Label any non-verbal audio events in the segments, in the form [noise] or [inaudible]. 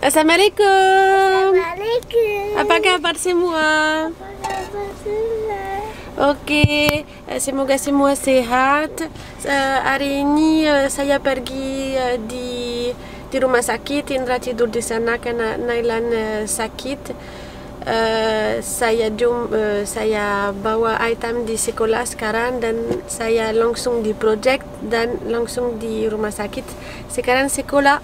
Assalamualaikum. Assalamualaikum. Apa kabar semua? Okey, eh, semoga semua sehat. Eh, hari ini eh, saya pergi eh, di di rumah sakit. Indra tidur di sana karena Nailan eh, sakit. Eh, saya jum, eh, saya bawa item di sekolah sekarang dan saya langsung di project dan langsung di rumah sakit. Sekarang sekolah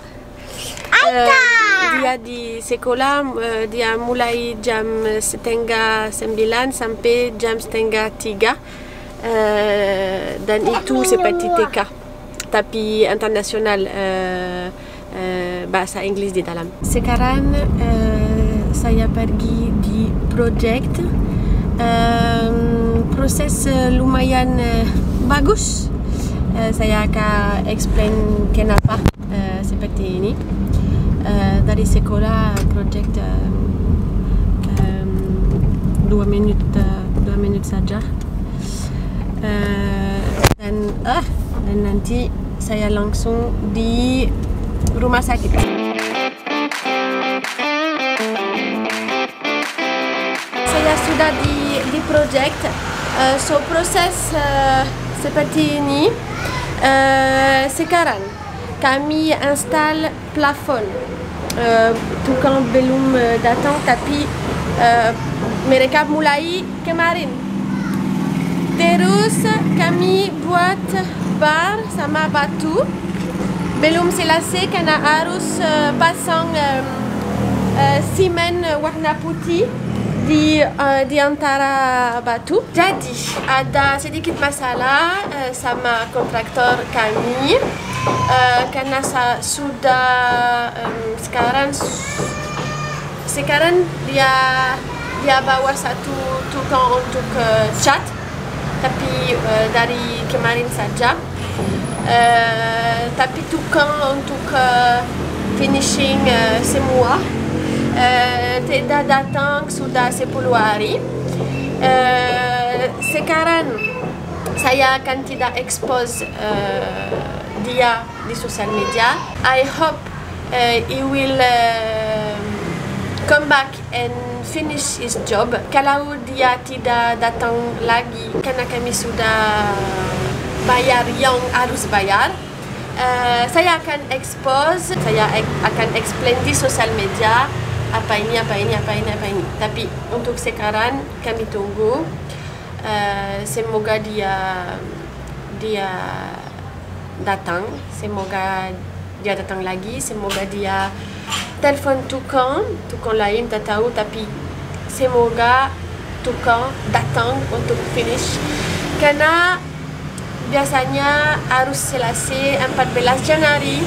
eh, dia di sekolah eh, dia mulai jam setengah sembilan sampai jam setengah tiga Eh, dan itu seperti TK tapi internasional eh, eh, bahasa Inggris di dalam. Sekarang eh, saya pergi di project Em, proses lumayan eh, bagus. Eh, saya akan explain kenapa eh, seperti ini. Eh, dari sekolah project em, dua minit eh, dua minit saja. Eh, dan ah dan nanti saya langsung di rumah sakit. Saya sudah di di project. Eh, so proses eh, seperti ini. Eh, sekarang kami install plafon. Eh, tukang belum eh, datang tapi eh, mereka mulai kemarin. Terus kami buat bar sama batu. Belum selesai karena harus eh, pasang em, eh, simen warna di eh, di antara batu. Jadi ada sedikit masalah eh, sama kontraktor kami. Eh, karena sudah em, sekarang sekarang dia dia bawa satu tukang untuk eh, cat. Tapi eh, dari kemarin saja. Eh, tapi tukang untuk eh, finishing eh, semua tidak datang sudah 10 hari sekarang saya akan tidak expose eh, dia di sosial media. I hope eh, he will eh, come back and finish his job. Kalau dia tidak datang lagi, karena kami sudah bayar yang harus bayar, eh, saya akan expose, saya akan explain di sosial media apa ini, apa ini, apa ini, apa ini. Tapi untuk sekarang kami tunggu. Eh, semoga dia dia datang, semoga dia datang lagi, semoga dia telepon tukang, tukang lain tak tahu tapi semoga tukang datang untuk finish karena biasanya harus selesai 14 Januari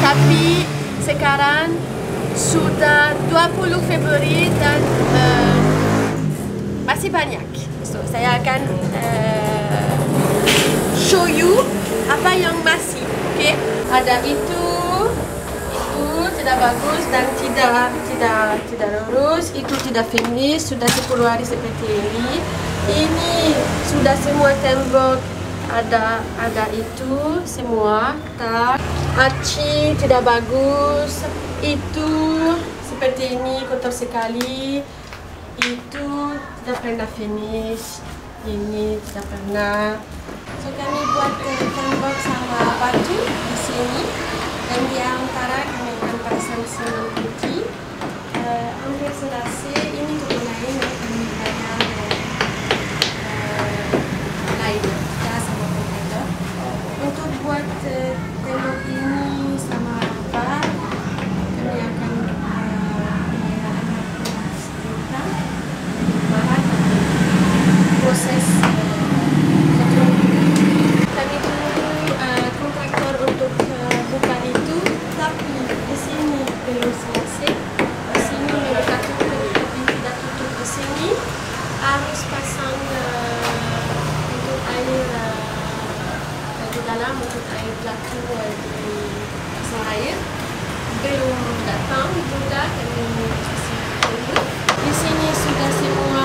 tapi sekarang sudah 20 Februari dan eh, masih banyak. So saya akan eh, show you apa yang masih oke ada itu itu tidak bagus dan tidak tidak tidak lurus. Itu tidak finish sudah 10 hari seperti ini. Ini sudah semua tembok ada ada itu semua. Tak aci tidak bagus. Itu seperti ini kotor sekali. Itu tidak pernah finish. Ini tidak pernah. So kami buat tembok sama batu di sini. Dan di antara kami akan pasang semen putih Eh, hampir selesai ini untuk lain yang kami bayar eh, eh, lain ya sama kontraktor untuk buat eh, tembok ini sama apa kami akan eh, bayar 16 juta mahal proses eh, kami tunggu eh, kontraktor untuk eh, buka itu tapi di sini belum selesai di sini mereka tutup tapi tidak tutup di sini harus pasang eh, untuk air eh, di dalam untuk air batu eh, di pasang air belum datang juga kami masih tunggu di sini sudah semua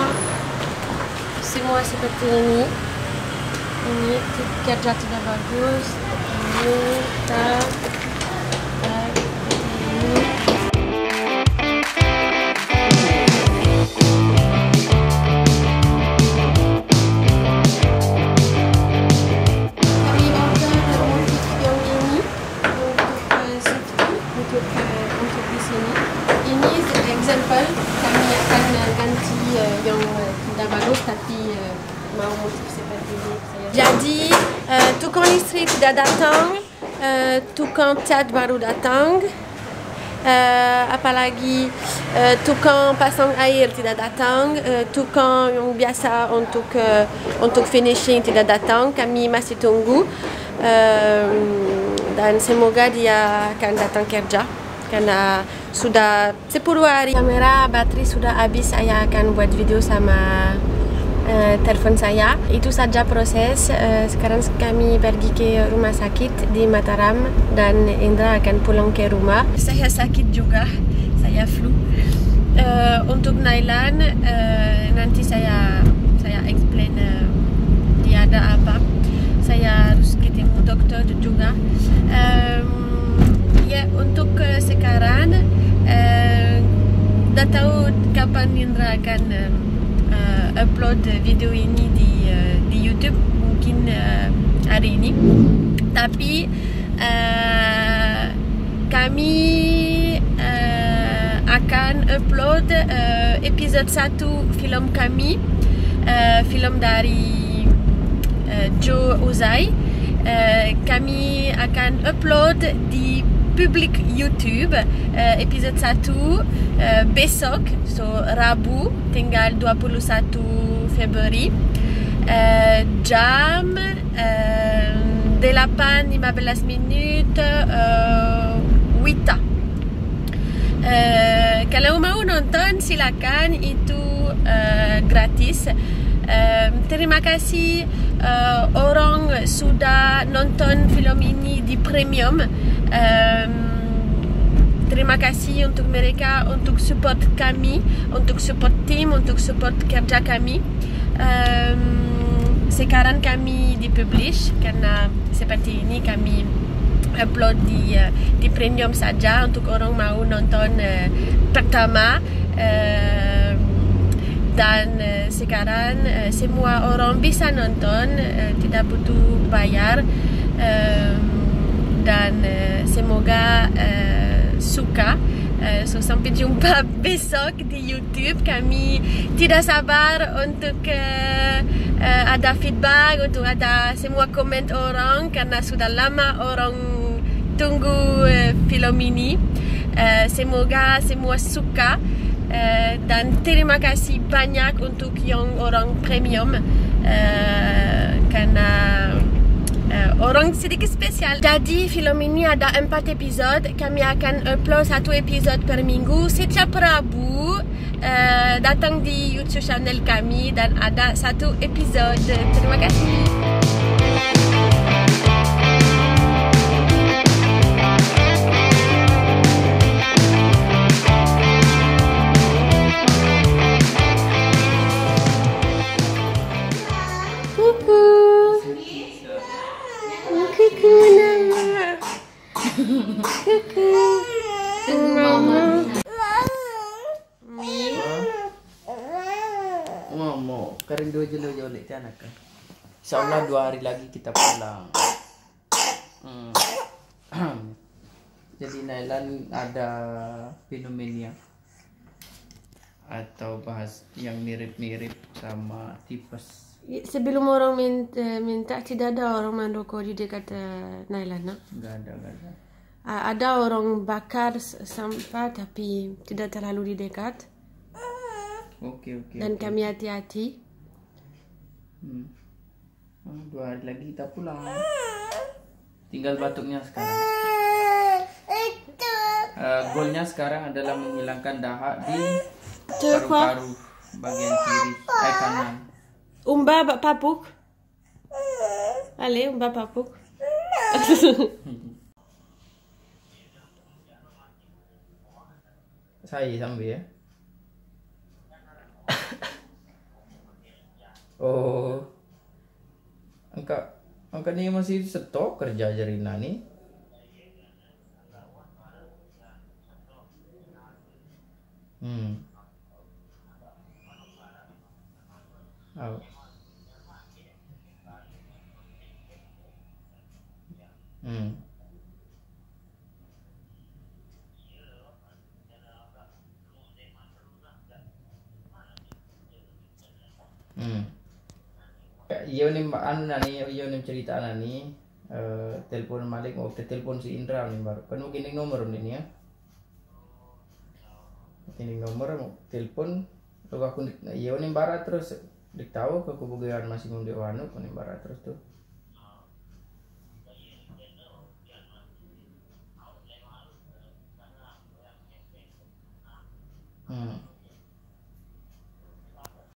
semua seperti ini. Ini kerja tidak bagus. Ini tak district d'Adatang, euh, Toucan Tchad Barou euh, Apalagi, euh, Toucan Passang Air d'Adatang, euh, Toucan Yongbiasa Ontuk euh, Ontuk Finishing d'Adatang, kami masih tunggu. Euh, dan semoga dia akan datang kerja karena sudah 10 hari kamera baterai sudah habis saya akan buat video sama uh, telepon saya. Itu saja proses. Uh, sekarang kami pergi ke rumah sakit di Mataram dan Indra akan pulang ke rumah. Saya sakit juga. Saya flu. Uh, untuk Nailan uh, nanti saya explain uh, dia ada apa saya harus ketemu dokter juga um, ya untuk uh, sekarang uh, dah tahu kapan Indra akan uh, uh, upload video ini di uh, di YouTube mungkin uh, hari ini. Tapi uh, kami uh, akan upload uh, episode 1 film kami uh, film dari uh, Joe Ozai uh, kami akan upload di publik YouTube uh, episode 1 uh, besok so Rabu tinggal 21 Februari uh, jam uh, 8.15 minit uh, Wita. Uh, kalau mau nonton silakan. Itu gratis uh, terima kasih uh, orang sudah nonton film ini di premium. Um, terima kasih untuk mereka untuk support kami untuk support tim untuk support kerja kami. Um, sekarang kami dipublish karena seperti ini kami upload di uh, di premium saja untuk orang mau nonton uh, pertama. Uh, dan uh, sekarang uh, semua orang bisa nonton uh, tidak butuh bayar uh, dan uh, semoga uh, suka. Uh, so sampai jumpa [laughs] besok di YouTube. Kami tidak sabar untuk uh, uh, ada feedback untuk ada semua komen orang karena sudah lama orang tunggu uh, film ini. Uh, semoga semua suka Uh, dan terima kasih banyak untuk yang orang premium uh, karena uh, orang sedikit spesial. Jadi film ini ada empat episod. Kami akan upload satu episod per minggu setiap Rabu. Uh, datang di YouTube channel kami dan ada satu episod. Terima kasih. Mama, kering dua jelo jelo lek anak kan. Insyaallah dua hari lagi kita pulang. Hmm. [clears throat] Jadi Nailan ada fenomena atau bahas yang mirip-mirip sama tipes. Sebelum orang minta, minta tidak ada orang mandoko di dekat uh, Nailan, no? Enggak ada, enggak ada. Ada orang bakar sampah tapi tidak terlalu di dekat Oke, oke. dan oke. kami hati-hati. Hmm. Oh, dua hari lagi kita pulang. Tinggal batuknya sekarang. Eh, goalnya sekarang adalah menghilangkan dahak di paru-paru bagian kiri, eh kanan. Umba ba- papuk. Ale, umba papuk. [laughs] Saya sambil ya. Oh. Angka angka ni masih stop kerja Jarina ni. Hmm. Oh. Hmm. Iya nih anu nani iya nih cerita nani eh telepon Malik mau telepon si Indra nih baru kan mungkin nomor ini ya. Ini nomor mau telepon lalu aku iya nih barat terus dik tahu ke kebugayan masih mau diwanu nih barat terus tuh. Hmm.